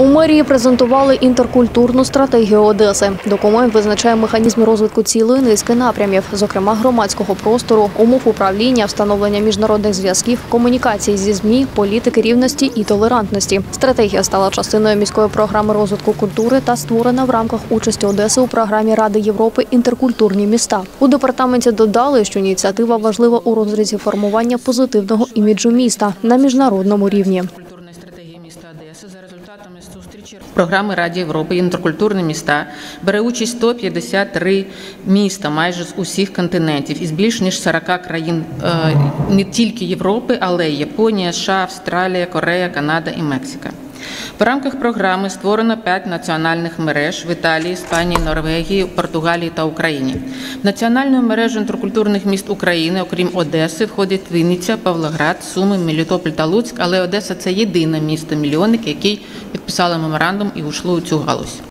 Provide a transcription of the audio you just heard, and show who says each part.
Speaker 1: У мерії презентували інтеркультурну стратегію Одеси. Документ визначає механізми розвитку цілої низки напрямів, зокрема громадського простору, умов управління, встановлення міжнародних зв'язків, комунікації зі змі, політики рівності і толерантності. Стратегія стала частиною міської програми розвитку культури та створена в рамках участі Одеси у програмі Ради Європи інтеркультурні міста. У департаменті додали, що ініціатива важлива у розрізі формування позитивного іміджу міста на міжнародному рівні.
Speaker 2: культурної стратегії міста Одеси за результатами зустрічі програми Раді Європи інтеркультурні міста бере участь 153 міста майже з усіх континентів із більш ніж 40 країн е, не тільки Європи, але й Японія, США, Австралія, Корея, Канада і Мексика. В рамках програми створено п'ять національних мереж в Італії, Іспанії, Норвегії, Португалії та Україні. В національну мережу інтеркультурних міст України, окрім Одеси, входять Вінниця, Павлоград, Суми, Мелітополь та Луцьк, але Одеса це єдине місто мільйонник, який підписало меморандум і ушло у цю галузь.